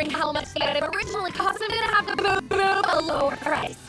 wondering how much the item originally cost, I'm gonna have to boop boop a lower price.